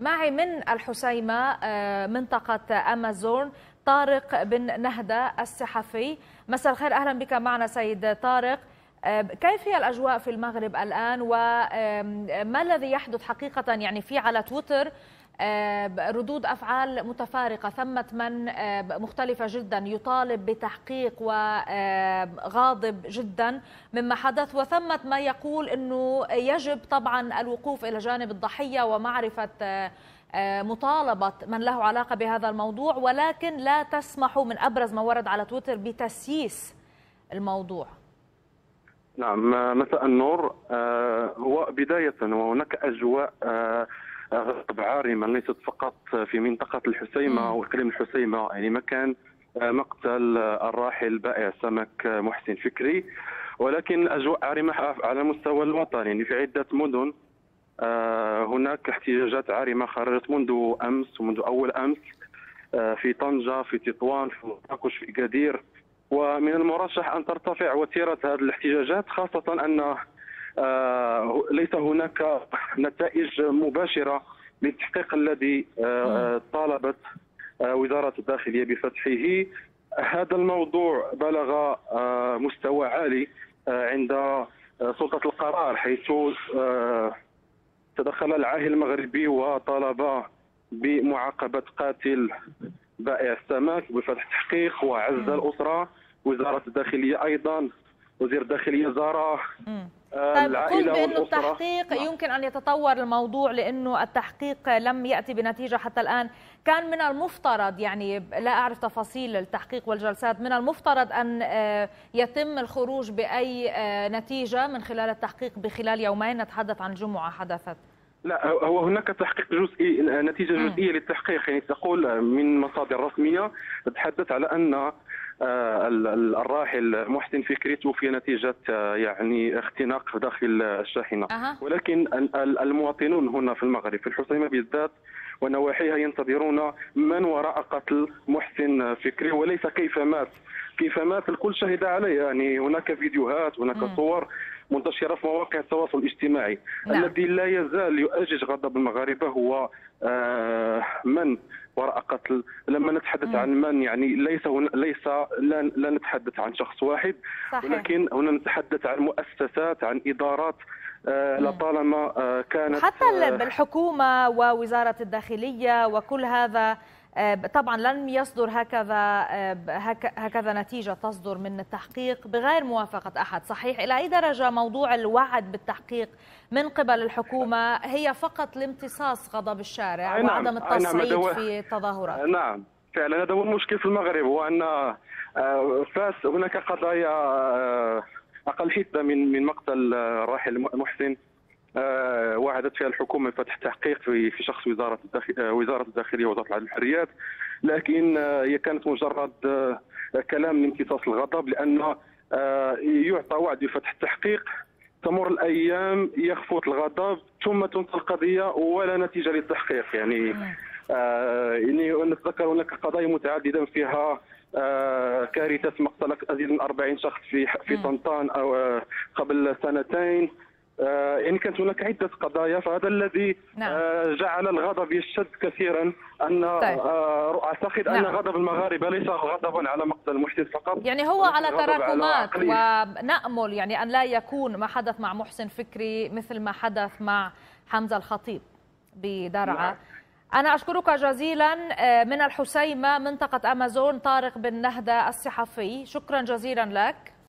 معي من الحسيمة منطقة أمازون طارق بن نهدة الصحفي. مساء الخير أهلا بك معنا سيد طارق. كيف هي الأجواء في المغرب الآن؟ وما الذي يحدث حقيقة يعني في على تويتر؟ ردود أفعال متفارقة. ثمة من مختلفة جدا يطالب بتحقيق وغاضب جدا مما حدث. وثمة ما يقول أنه يجب طبعا الوقوف إلى جانب الضحية ومعرفة مطالبة من له علاقة بهذا الموضوع. ولكن لا تسمحوا من أبرز ما ورد على تويتر بتسييس الموضوع. نعم مساء النور. هو بداية وهناك أجواء غضب عارمة ليست فقط في منطقة الحسيمة وإقليم الحسيمة يعني مكان مقتل الراحل بائع سمك محسن فكري. ولكن أجواء عارمة على مستوى الوطن يعني في عدة مدن هناك احتجاجات عارمة خرجت منذ أمس ومنذ أول أمس في طنجة في تطوان في مراكش في أكادير. ومن المرشح أن ترتفع وتيرة هذه الاحتجاجات خاصة أن ليس هناك نتائج مباشرة للتحقيق الذي طالبت وزارة الداخلية بفتحه. هذا الموضوع بلغ مستوى عالي عند سلطة القرار حيث تدخل العاهل المغربي وطالب بمعاقبة قاتل بائع السمك بفتح تحقيق وعز الأسرة وزارة الداخلية أيضا وزير الداخلية زار طيب العائلة قلت بأنه التحقيق نعم. يمكن أن يتطور الموضوع لأنه التحقيق لم يأتي بنتيجة حتى الآن. كان من المفترض يعني لا أعرف تفاصيل التحقيق والجلسات من المفترض أن يتم الخروج بأي نتيجة من خلال التحقيق بخلال يومين؟ نتحدث عن جمعة حدثت. لا هو هناك تحقيق جزئي نتيجة جزئية للتحقيق. يعني تقول من مصادر رسمية تتحدث على أن الراحل محسن فكري توفي نتيجة يعني اختناق داخل الشاحنة. أه. ولكن المواطنون هنا في المغرب في الحسيمة بالذات ونواحيها ينتظرون من وراء قتل محسن فكري وليس كيف مات كيف مات الكل شهد عليه يعني هناك فيديوهات هناك م. صور منتشرة في مواقع التواصل الاجتماعي نعم. الذي لا يزال يؤجج غضب المغاربة هو آه من وراء قتل لما نتحدث مم. عن من يعني ليس هنا ليس لا, لا نتحدث عن شخص واحد صحيح. ولكن هنا نتحدث عن مؤسسات عن إدارات آه لطالما آه كانت حتى بالحكومة ووزارة الداخلية وكل هذا طبعا لن يصدر هكذا هكذا نتيجة تصدر من التحقيق بغير موافقة أحد صحيح إلى أي درجة موضوع الوعد بالتحقيق من قبل الحكومة هي فقط لامتصاص غضب الشارع نعم. وعدم التصعيد نعم. في التظاهرات نعم فعلا هذا هو المشكل في المغرب هو ان فاس هناك قضايا أقل حدة من من مقتل الراحل محسن آه وعدت فيها الحكومة بفتح تحقيق في في شخص وزارة الداخليه وزارة الداخلية ووزاره العدل والحريات لكن آه هي كانت مجرد آه كلام من امتصاص الغضب لأن يعطى وعد بفتح التحقيق تمر الأيام يخفت الغضب ثم تنسى القضية ولا نتيجة للتحقيق. يعني يعني نتذكر هناك قضايا متعددة فيها آه كارثة مقتل أزيد من 40 شخص في في طنطان أو قبل سنتين آه يعني كانت هناك عدة قضايا فهذا الذي نعم. آه جعل الغضب يشتد كثيرا أن طيب. آه أعتقد نعم. ان غضب المغاربة ليس غضبا على مقتل محسن فقط يعني هو على تراكمات ونأمل يعني أن لا يكون ما حدث مع محسن فكري مثل ما حدث مع حمزة الخطيب بدرعا نعم. أنا أشكرك جزيلا من الحسيمة منطقة أمازون طارق بن نهدة الصحفي. شكرا جزيلا لك.